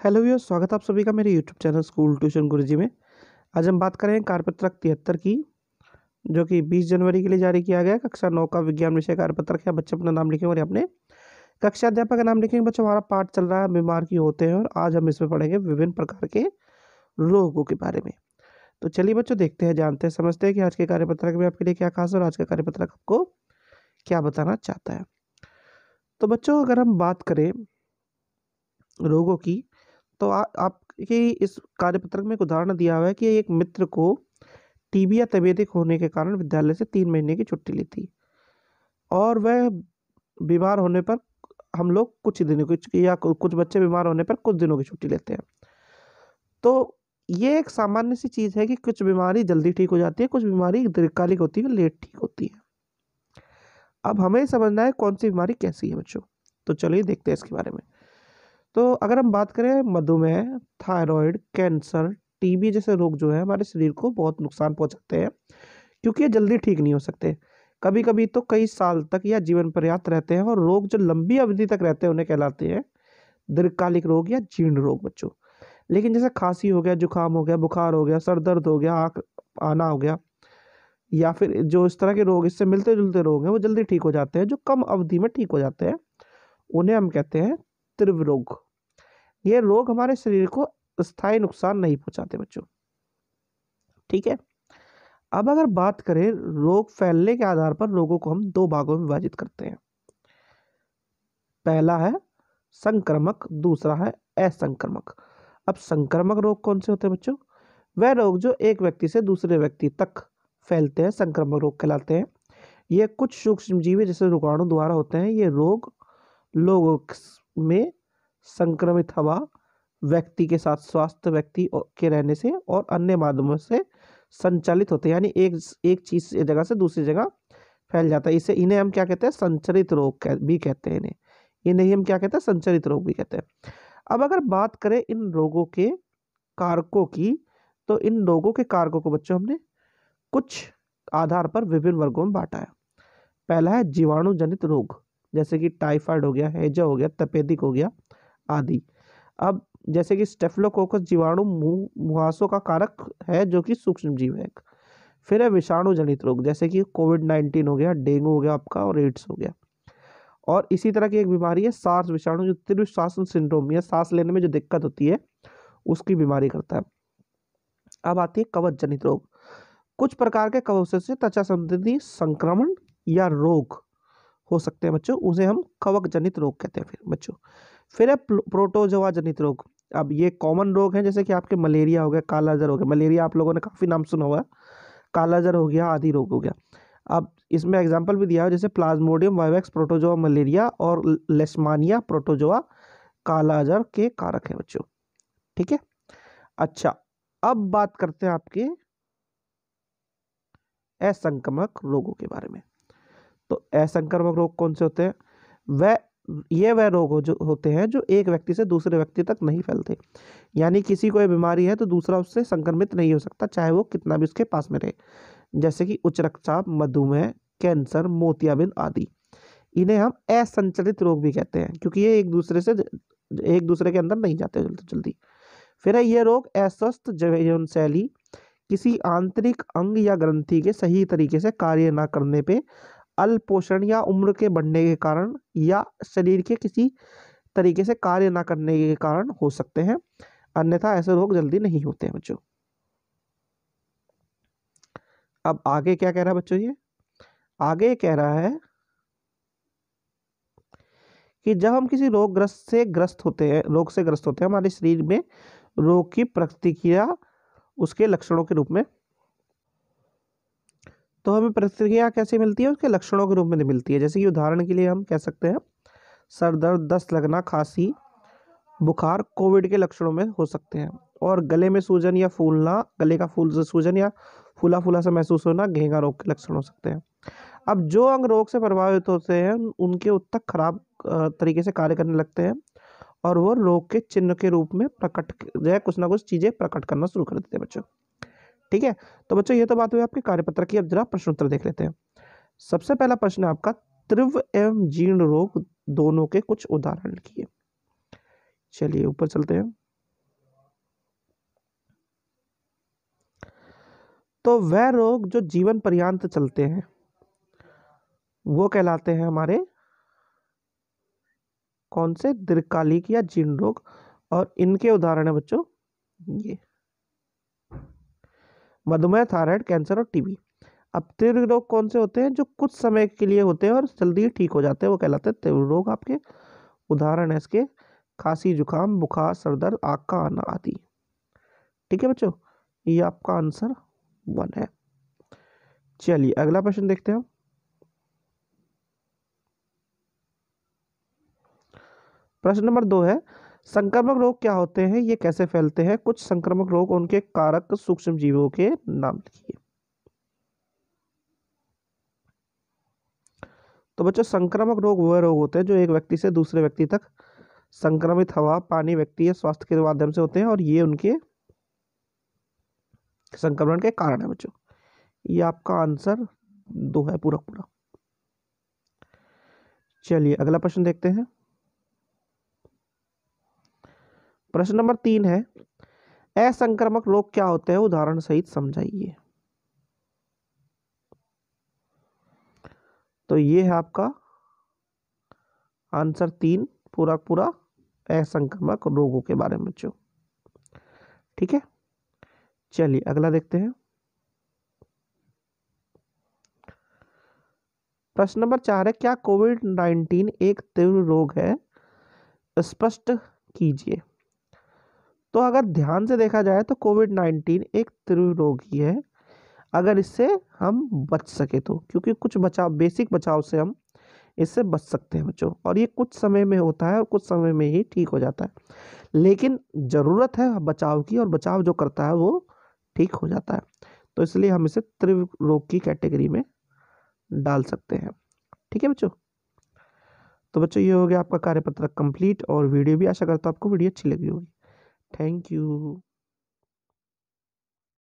Hello भैया स्वागत है आप सभी का मेरे YouTube channel school tuition Guruji में। आज हम बात करें कार्यपत्रक तिहत्तर की, जो कि 20 जनवरी के लिए जारी किया गया। कक्षा नौ का विज्ञान विषय कार्यपत्रक है, बच्चे अपना नाम लिखेंगे और अपने कक्षा अध्यापक का नाम लिखेंगे। बच्चों, हमारा पाठ चल रहा है, बीमार की होते हैं और आज हम इसमें पढ़ेंगे विभिन्न प्रकार के रोगों के बारे में। तो चलिए बच्चों, देखते हैं, जानते हैं, समझते हैं कि आज के कार्यपत्रक में आपके लिए क्या खास है और आज का कार्यपत्रक आपको क्या बताना चाहता है। तो बच्चों, अगर हम बात करें रोगों की तो आ, आपके इस कार्यपत्रक में एक उदाहरण दिया हुआ है कि एक मित्र को टीबी या तबीयतिक होने के कारण विद्यालय से तीन महीने की छुट्टी ली थी। और वह बीमार होने पर हम लोग कुछ दिनों की या कुछ बच्चे बीमार होने पर कुछ दिनों की छुट्टी लेते हैं। तो ये एक सामान्य सी चीज़ है कि कुछ बीमारी जल्दी ठीक हो जाती है कुछ बीमारी दीर्घकालिक होती है लेट ठीक होती है। अब हमें समझना है कौन सी बीमारी कैसी है बच्चों। तो चलिए देखते हैं इसके बारे में। तो अगर हम बात करें मधुमेह, थायराइड, कैंसर, टीबी जैसे रोग जो है, हमारे शरीर को बहुत नुकसान पहुंचाते हैं, क्योंकि ये जल्दी ठीक नहीं हो सकते। कभी कभी तो कई साल तक या जीवन पर्याप्त रहते हैं और रोग जो लंबी अवधि तक रहते हैं, उन्हें कहलाते हैं दीर्घकालिक रोग या जीर्ण रोग, बच्चों। लेकिन जैसे खांसी हो गया, जुकाम हो गया, बुखार हो गया, सर दर्द हो गया, आँख, आना हो गया, या फिर जो इस तरह के रोग, इससे मिलते जुलते रोग हैं, वो जल्दी ठीक हो जाते हैं, जो कम अवधि में ठीक हो जाते हैं, उन्हें हम कहते हैं तीव्र रोग। ये रोग हमारे शरीर को स्थायी नुकसान नहीं पहुंचाते बच्चों। ठीक है? अब अगर बात करें रोग फैलने के आधार पर रोगों को हम दो भागों में विभाजित करते हैं। पहला है संक्रमक, दूसरा है असंक्रमक। अब संक्रमक रोग कौन से होते हैं बच्चों? वह रोग जो एक व्यक्ति से दूसरे व्यक्ति तक फैलते हैं, संक्रमक रोग कहलाते हैं। ये कुछ सूक्ष्म जीवी जैसे रोगाणु द्वारा होते हैं। ये रोग लोगों में संक्रमित हवा, व्यक्ति के साथ स्वास्थ्य व्यक्ति के रहने से और अन्य माध्यमों से संचालित होते हैं। यानी एक एक चीज़ जगह से दूसरी जगह फैल जाता है। इसे इन्हें हम क्या कहते हैं? संचरित रोग भी कहते हैं इन्हें। इन्हें हम क्या कहते हैं? संचरित रोग भी कहते हैं। अब अगर बात करें इन रोगों के कारकों की तो इन रोगों के कारकों को बच्चों हमने कुछ आधार पर विभिन्न वर्गों में बांटा है। पहला है जीवाणु जनित रोग, जैसे कि टाइफाइड हो गया, हैजा हो गया, तपेदिक हो गया। आदि। अब जैसे कि स्टेफलोकोकस जीवाणु मुहासों का कारक है जो कि सूक्ष्म जीव है फिर है विषाणु जनित रोग, जैसे कि कोविड नाइन्टीन हो गया, डेंगू हो गया आपका और एड्स हो गया। और इसी तरह की एक बीमारी है सार्स विषाणु, जो तीव्र सिंड्रोम या सांस लेने में जो दिक्कत होती है, उसकी बीमारी करता है। अब आती है कवच जनित रोग। कुछ प्रकार के कवच से त्वचा संबंधी संक्रमण या रोग हो सकते हैं बच्चों, उसे हम कवक जनित रोग कहते हैं फिर बच्चों। फिर है प्रोटोजोआ जनित रोग। अब ये कॉमन रोग हैं, जैसे कि आपके मलेरिया हो गया, कालाजर हो गया। मलेरिया आप लोगों ने काफ़ी नाम सुना हुआ कालाजर हो गया, आदि रोग हो गया। अब इसमें एग्ज़ाम्पल भी दिया है, जैसे प्लाज्मोडियम वाइवेक्स प्रोटोजोआ मलेरिया और लेस्मानिया प्रोटोजोआ कालाजर के कारक हैं बच्चों। ठीक है? अच्छा अब बात करते हैं आपके असंक्रमक रोगों के बारे में। तो असंक्रमक रोग कौन से होते हैं? वह ये वह रोग हो जो, होते हैं जो एक व्यक्ति से दूसरे व्यक्ति तक नहीं फैलते। यानी किसी को बीमारी है तो दूसरा उससे संक्रमित नहीं हो सकता, चाहे वो कितना भी उसके पास में रहे। जैसे कि उच्च रक्तचाप, मधुमेह, कैंसर, मोतियाबिंद आदि। इन्हें हम असंचलित रोग भी कहते हैं, क्योंकि ये एक दूसरे से एक दूसरे के अंदर नहीं जाते जल्दी जल्दी। फिर है ये रोग अस्वस्थ जीवन शैली किसी आंतरिक अंग या ग्रंथि के सही तरीके से कार्य न करने पे अल्प पोषण या उम्र के बढ़ने के कारण या शरीर के किसी तरीके से कार्य ना करने के कारण हो सकते हैं। अन्यथा ऐसे रोग जल्दी नहीं होते हैं बच्चों। अब आगे क्या कह रहा है बच्चों ये? आगे कह रहा है कि जब हम किसी रोग ग्रस्त से ग्रस्त होते हैं, रोग से ग्रस्त होते हैं, हमारे शरीर में रोग की प्रतिक्रिया उसके लक्षणों के रूप में तो हमें प्रतिक्रिया कैसे मिलती है? उसके लक्षणों के रूप में मिलती है। जैसे कि उदाहरण के लिए हम कह सकते हैं, सर दर्द, दस्त लगना, खांसी, बुखार कोविड के लक्षणों में हो सकते हैं। और गले में सूजन या फूलना, गले का फूल सूजन या फूला फूला सा महसूस होना घेंगा रोग के लक्षण हो सकते हैं। अब जो अंग रोग से प्रभावित होते हैं, उनके उत्तक खराब तरीके से कार्य करने लगते हैं और वो रोग के चिन्ह के रूप में प्रकट जो है कुछ ना कुछ चीज़ें प्रकट करना शुरू कर देते हैं बच्चों। ठीक है? तो बच्चों, ये तो बात हुई आपके कार्यपत्र की। अब जरा प्रश्न उत्तर देख लेते हैं। सबसे पहला प्रश्न है आपका त्रिव एवं जीर्ण रोग दोनों के कुछ उदाहरण लिखिए। चलिए, ऊपर चलते हैं। तो वह रोग जो जीवन पर्यांत चलते हैं, वो कहलाते हैं हमारे कौन से? दीर्घकालिक या जीर्ण रोग। और इनके उदाहरण है बच्चों, ये। मधुमेह, थायराइड, कैंसर और टीबी। अब तीव्र रोग कौन से होते हैं जो कुछ समय के लिए होते हैं और जल्दी ठीक हो जाते हैं? वो कहलाते हैं तीव्र रोग। आपके उदाहरण है इसके। खांसी, जुकाम, बुखार सरदर्द आग का आना आदि। ठीक है बच्चों? ये आपका आंसर वन है। चलिए, अगला प्रश्न देखते हैं प्रश्न नंबर दो है संक्रामक रोग क्या होते हैं? ये कैसे फैलते हैं? कुछ संक्रामक रोग उनके कारक सूक्ष्म जीवों के नाम लिखिए। तो बच्चों, संक्रामक रोग वह रोग होते हैं जो एक व्यक्ति से दूसरे व्यक्ति तक संक्रमित हवा, पानी, व्यक्ति या स्वास्थ्य के माध्यम से होते हैं और ये उनके संक्रमण के कारण है बच्चों। ये आपका आंसर दो है पूरा पूरा चलिए, अगला प्रश्न देखते हैं। प्रश्न नंबर तीन है, असंक्रामक रोग क्या होते हैं? उदाहरण सहित समझाइए। तो ये है आपका आंसर तीन, पूरा पूरा असंक्रामक रोगों के बारे में बच्चों। ठीक है? चलिए, अगला देखते हैं। प्रश्न नंबर चार है, क्या कोविड नाइन्टीन एक तीव्र रोग है? स्पष्ट कीजिए। तो अगर ध्यान से देखा जाए तो कोविड नाइन्टीन एक तीव्र रोग ही। है अगर इससे हम बच सके तो क्योंकि कुछ बचाव, बेसिक बचाव से हम इससे बच सकते हैं बच्चों। और ये कुछ समय में होता है और कुछ समय में ही ठीक हो जाता है। लेकिन ज़रूरत है बचाव की और बचाव जो करता है वो ठीक हो जाता है। तो इसलिए हम इसे तीव्र रोग की कैटेगरी में डाल सकते हैं। ठीक है बच्चों? तो बच्चों, ये हो गया आपका कार्यपत्र कंप्लीट और वीडियो भी। आशा करता हूँ आपको वीडियो अच्छी लगी होगी। Thank you